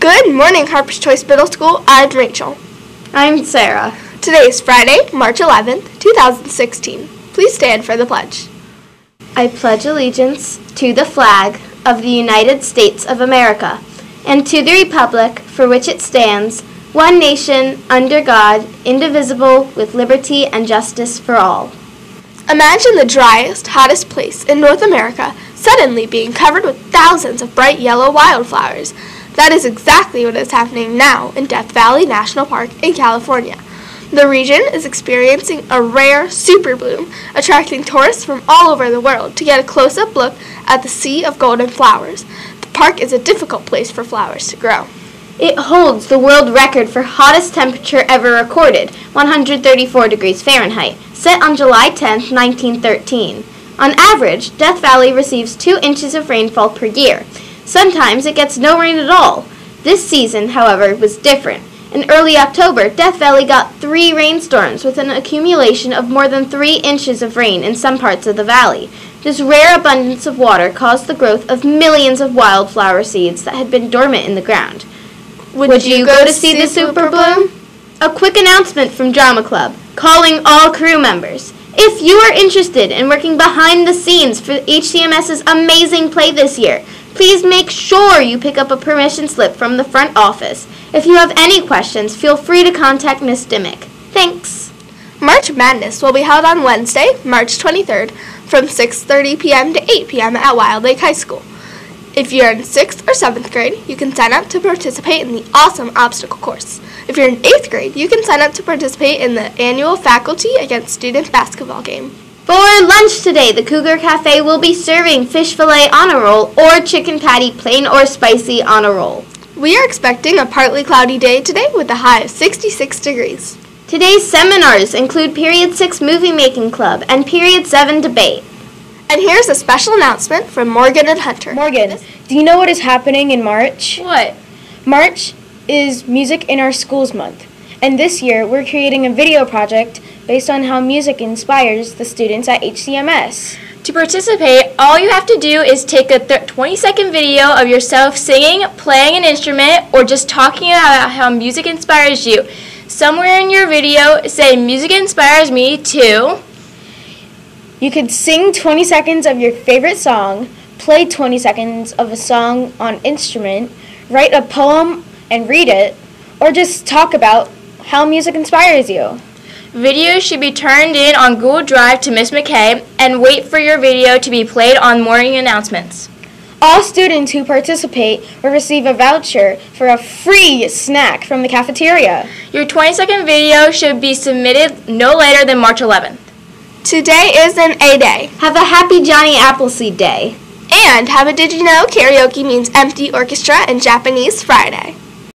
Good morning, Harper's Choice Middle School. I'm Rachel. I'm Sarah. Today is Friday, March 11th, 2016. Please stand for the pledge. I pledge allegiance to the flag of the United States of America and to the republic for which it stands, one nation, under God, indivisible, with liberty and justice for all. Imagine the driest, hottest place in North America suddenly being covered with thousands of bright yellow wildflowers. That is exactly what is happening now in Death Valley National Park in California. The region is experiencing a rare super bloom, attracting tourists from all over the world to get a close up look at the sea of golden flowers. The park is a difficult place for flowers to grow. It holds the world record for hottest temperature ever recorded, 134 degrees Fahrenheit, set on July 10, 1913. On average, Death Valley receives 2 inches of rainfall per year. Sometimes it gets no rain at all. This season, however, was different. In early October, Death Valley got three rainstorms with an accumulation of more than three inches of rain in some parts of the valley. This rare abundance of water caused the growth of millions of wildflower seeds that had been dormant in the ground. Would, Would you, go, to see, the super bloom? A quick announcement from Drama Club, calling all crew members. If you are interested in working behind the scenes for HCMS's amazing play this year, please make sure you pick up a permission slip from the front office. If you have any questions, feel free to contact Miss Dimmick. Thanks. March Madness will be held on Wednesday, March 23rd from 6:30 p.m. to 8 p.m. at Wild Lake High School. If you're in 6th or 7th grade, you can sign up to participate in the awesome obstacle course. If you're in 8th grade, you can sign up to participate in the annual faculty against student basketball game. For lunch today, the Cougar Cafe will be serving fish fillet on a roll or chicken patty plain or spicy on a roll. We are expecting a partly cloudy day today with a high of 66 degrees. Today's seminars include Period 6 Movie Making Club and Period 7 Debate. And here's a special announcement from Morgan and Hunter. Morgan, do you know what is happening in March? What? March is Music in Our Schools Month. And this year, we're creating a video project based on how music inspires the students at HCMS. To participate, all you have to do is take a 20 second video of yourself singing, playing an instrument, or just talking about how music inspires you. Somewhere in your video, say music inspires me to. You could sing 20 seconds of your favorite song, play 20 seconds of a song on instrument, write a poem and read it, or just talk about how music inspires you. Videos should be turned in on Google Drive to Ms. McKay and wait for your video to be played on morning announcements. All students who participate will receive a voucher for a free snack from the cafeteria. Your 20 second video should be submitted no later than March 11th. Today is an A day. Have a happy Johnny Appleseed Day. And have a Did You Know karaoke means empty orchestra in Japanese Friday.